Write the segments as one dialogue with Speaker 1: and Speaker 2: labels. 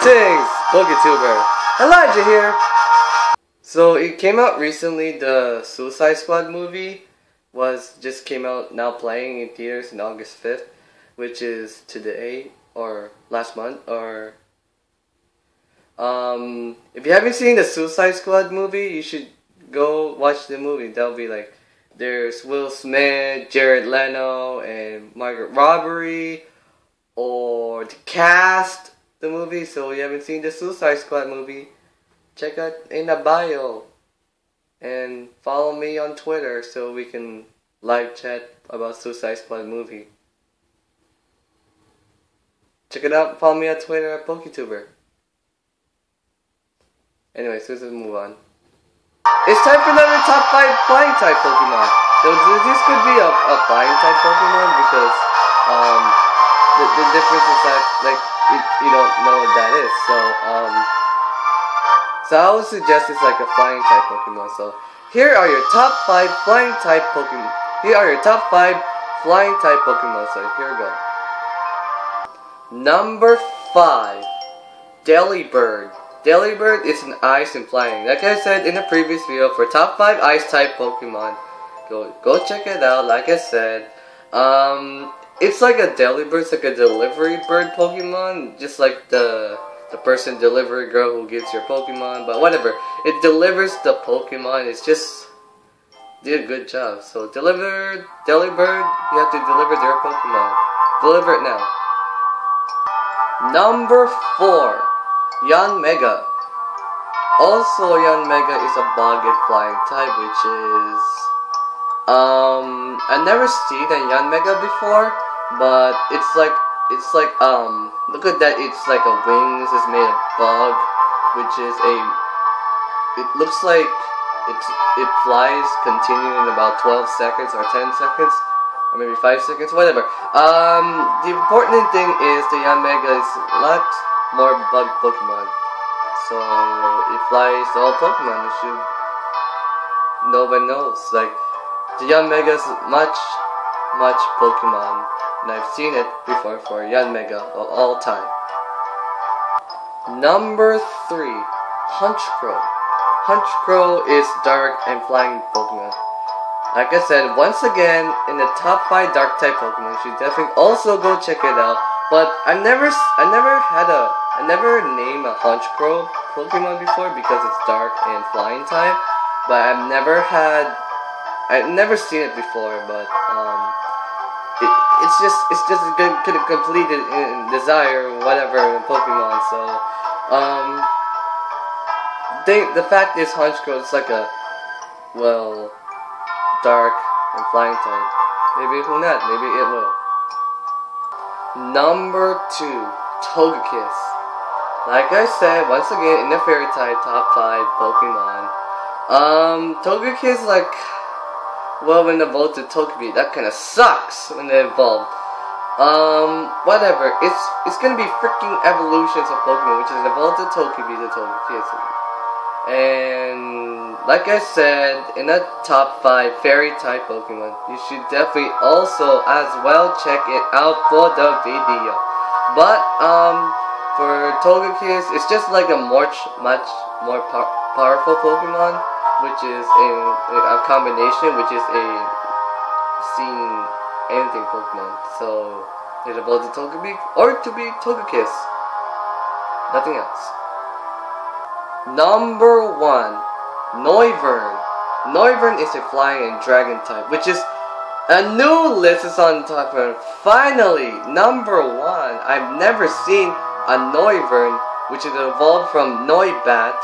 Speaker 1: Greetings, PokeTuber. Elijah here. So it came out recently. The Suicide Squad movie was just came out now playing in theaters on August fifth, which is today or last month or. Um, if you haven't seen the Suicide Squad movie, you should go watch the movie. That'll be like there's Will Smith, Jared Leto, and Margaret Robbie, or the cast the movie. So you haven't seen the Suicide Squad movie, check out in the bio, and follow me on Twitter so we can live chat about Suicide Squad movie. Check it out. Follow me on Twitter at PokeTuber. Anyway, so let's move on. It's time for another top 5 flying type Pokemon. So this could be a, a flying type Pokemon because um, the, the difference is that like it, you don't know what that is. So um, so I would suggest it's like a flying type Pokemon. So here are your top 5 flying type Pokemon. Here are your top 5 flying type Pokemon. So here we go. Number 5 Delibird. Delibird is an ice and flying. Like I said in the previous video, for top 5 ice type Pokemon, go go check it out. Like I said, um, it's like a Delibird, it's like a delivery bird Pokemon, just like the the person delivery girl who gets your Pokemon. But whatever, it delivers the Pokemon. It's just did a good job. So deliver Delibird, you have to deliver their Pokemon. Deliver it now. Number four. Yanmega. Also, Yanmega is a boggy flying type, which is um I never seen a Yanmega before, but it's like it's like um look at that it's like a wings is made of bug, which is a it looks like it it flies continuing about 12 seconds or 10 seconds or maybe 5 seconds, whatever. Um, the important thing is the Yanmega is a lot more bug Pokemon. So it flies all Pokemon. You no one knows. Like the Yanmega's much, much Pokemon, and I've seen it before for Yanmega of all time. Number three, Honchkrow. Honchkrow is dark and flying Pokemon. Like I said, once again, in the top 5 dark type Pokemon, you should definitely also go check it out. But I've never, I never had a I never named a Honchkrow Pokemon before because it's dark and flying type, but I've never had, I've never seen it before, but um, it, it's just, it's just a good, could have completed in Desire whatever Pokemon, so, um, they, the fact is Honchkrow is like a, well, dark and flying type. Maybe who not, maybe it will. Number two, Togekiss. Like I said, once again, in the fairy type top 5 Pokemon. Um, Togekiss, like, well, when evolved to Togepi, that kind of sucks when they evolved. Um, whatever, it's it's gonna be freaking evolutions of Pokemon, which is evolved to Togepi to Togekiss. And, like I said, in that top 5 fairy type Pokemon, you should definitely also as well check it out for the video. But, um, for Togekiss, it's just like a much, much more po powerful Pokemon, which is a, a combination, which is a seeing anything Pokemon. So, it evolves to Togepi or to be Togekiss. Nothing else. Number one, Noivern. Noivern is a flying and dragon type, which is a new list is on top of it. Finally, number one. I've never seen a Noivern, which is evolved from Noibat.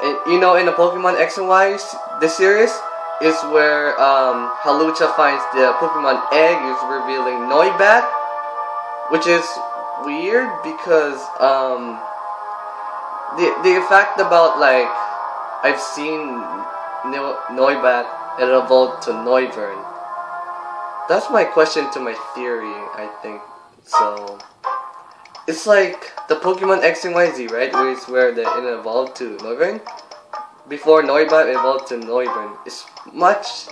Speaker 1: You know, in the Pokemon X and Y, the series, is where um, Hawlucha finds the Pokemon egg is revealing Noibat, which is weird because um, the the fact about like I've seen no Noibat and it evolved to Noivern. That's my question to my theory, I think. So it's like the Pokemon X and Y Z, right? Where it's where the it evolved to Noivern. Before Noibat evolved to Noivern. It's much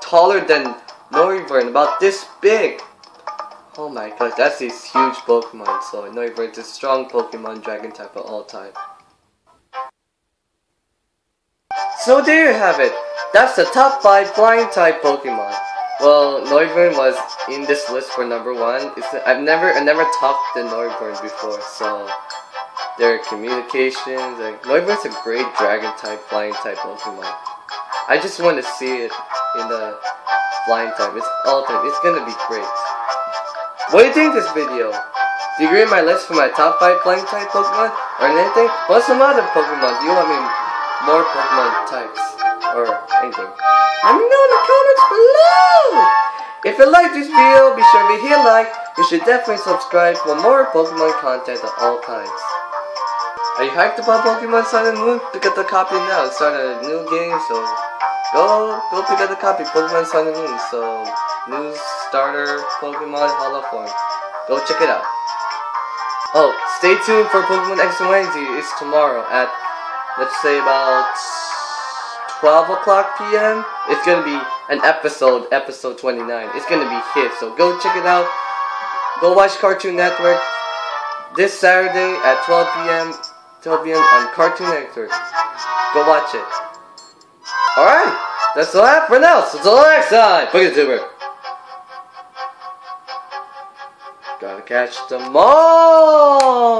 Speaker 1: taller than Noivern, about this big. Oh my gosh, that's these huge Pokemon, so Noivern's a strong Pokemon Dragon type of all time. So there you have it. That's the top 5 flying type Pokemon. Well, Noivern was in this list for number one. It's, I've never I never talked to Noivern before, so their communications like Noivern's a great dragon type, flying type Pokemon. I just want to see it in the flying type. It's all type. It's gonna be great. What do you think of this video? Do you agree my list for my top 5 flying type Pokemon? Or anything? What's some other Pokemon? Do you want me more Pokemon types? Or anything? Let me know in the comments below! If you like this video, be sure to hit like. You should definitely subscribe for more Pokemon content at all times. Are you hyped about Pokemon Sun and Moon? Pick up the copy now and start a new game, so go go pick up the copy Pokemon Sun and Moon. So new starter Pokemon Alola form. Go check it out. Oh, stay tuned for Pokemon X and Y. It's tomorrow at let's say about 12 o'clock p.m. It's gonna be an episode, episode 29. It's gonna be hit, so go check it out. Go watch Cartoon Network this Saturday at 12 p.m. 12 p.m. on Cartoon Network. Go watch it. Alright, that's all I have for now. So until next time, Boogie Pokemon Gotta catch them all!